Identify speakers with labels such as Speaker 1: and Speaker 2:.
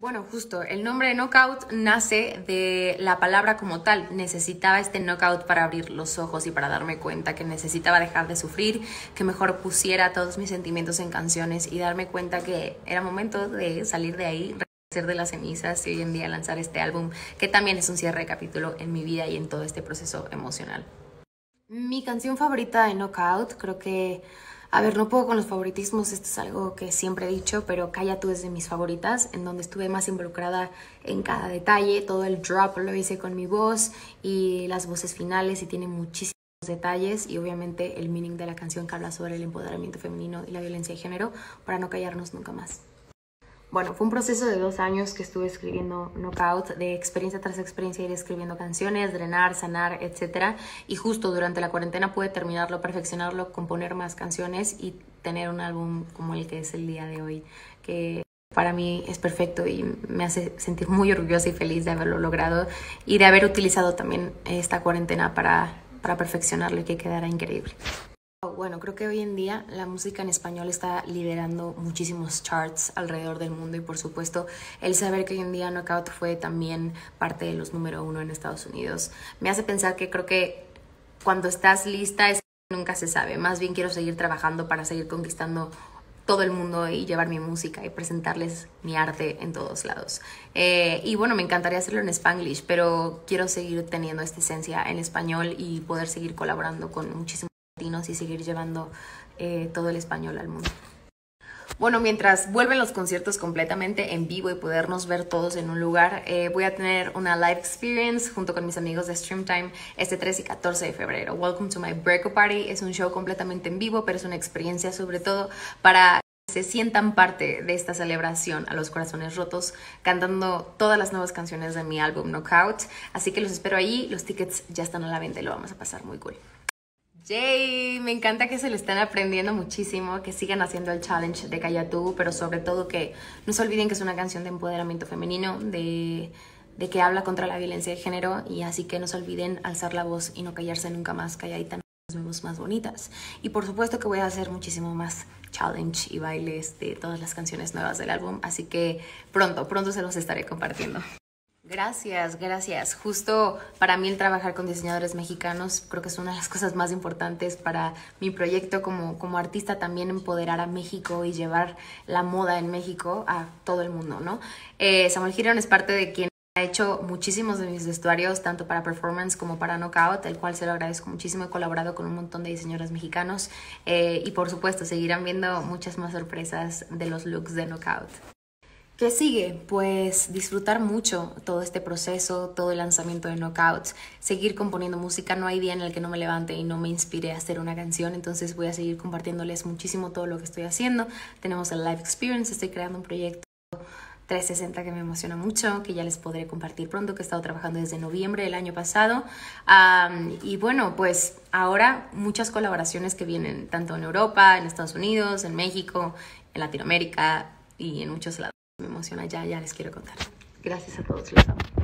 Speaker 1: Bueno, justo, el nombre de knockout nace de la palabra como tal. Necesitaba este knockout para abrir los ojos y para darme cuenta que necesitaba dejar de sufrir, que mejor pusiera todos mis sentimientos en canciones y darme cuenta que era momento de salir de ahí, de las cenizas y hoy en día lanzar este álbum, que también es un cierre de capítulo en mi vida y en todo este proceso emocional. Mi canción favorita de Knockout, creo que a ver, no puedo con los favoritismos, esto es algo que siempre he dicho, pero Calla tú es de mis favoritas, en donde estuve más involucrada en cada detalle, todo el drop lo hice con mi voz y las voces finales y tiene muchísimos detalles y obviamente el meaning de la canción que habla sobre el empoderamiento femenino y la violencia de género para no callarnos nunca más. Bueno, fue un proceso de dos años que estuve escribiendo Knockout, de experiencia tras experiencia, ir escribiendo canciones, drenar, sanar, etc. Y justo durante la cuarentena pude terminarlo, perfeccionarlo, componer más canciones y tener un álbum como el que es el día de hoy, que para mí es perfecto y me hace sentir muy orgullosa y feliz de haberlo logrado y de haber utilizado también esta cuarentena para, para perfeccionarlo y que quedara increíble. Bueno, creo que hoy en día la música en español está liderando muchísimos charts alrededor del mundo y por supuesto el saber que hoy en día Knockout fue también parte de los número uno en Estados Unidos me hace pensar que creo que cuando estás lista es nunca se sabe. Más bien quiero seguir trabajando para seguir conquistando todo el mundo y llevar mi música y presentarles mi arte en todos lados. Eh, y bueno, me encantaría hacerlo en spanglish, pero quiero seguir teniendo esta esencia en español y poder seguir colaborando con muchísimos y seguir llevando eh, todo el español al mundo. Bueno, mientras vuelven los conciertos completamente en vivo y podernos ver todos en un lugar, eh, voy a tener una live experience junto con mis amigos de Streamtime este 13 y 14 de febrero. Welcome to my Breakup Party. Es un show completamente en vivo, pero es una experiencia sobre todo para que se sientan parte de esta celebración a los corazones rotos, cantando todas las nuevas canciones de mi álbum Knockout. Así que los espero ahí. Los tickets ya están a la venta y lo vamos a pasar muy cool. Yay, me encanta que se lo estén aprendiendo muchísimo, que sigan haciendo el challenge de Calla Tú, pero sobre todo que no se olviden que es una canción de empoderamiento femenino, de, de que habla contra la violencia de género y así que no se olviden alzar la voz y no callarse nunca más, calladita nos vemos más bonitas. Y por supuesto que voy a hacer muchísimo más challenge y bailes de todas las canciones nuevas del álbum, así que pronto, pronto se los estaré compartiendo. Gracias, gracias. Justo para mí el trabajar con diseñadores mexicanos creo que es una de las cosas más importantes para mi proyecto como, como artista, también empoderar a México y llevar la moda en México a todo el mundo, ¿no? Eh, Samuel Girón es parte de quien ha hecho muchísimos de mis vestuarios, tanto para performance como para knockout, el cual se lo agradezco muchísimo. He colaborado con un montón de diseñadores mexicanos eh, y por supuesto seguirán viendo muchas más sorpresas de los looks de knockout. ¿Qué sigue? Pues disfrutar mucho todo este proceso, todo el lanzamiento de Knockouts, seguir componiendo música. No hay día en el que no me levante y no me inspire a hacer una canción, entonces voy a seguir compartiéndoles muchísimo todo lo que estoy haciendo. Tenemos el Live Experience, estoy creando un proyecto 360 que me emociona mucho, que ya les podré compartir pronto, que he estado trabajando desde noviembre del año pasado. y bueno, pues ahora muchas colaboraciones que vienen tanto en Europa, en Estados Unidos, en México, en Latinoamérica y en muchos lados ya les quiero contar. Gracias a todos, los amo.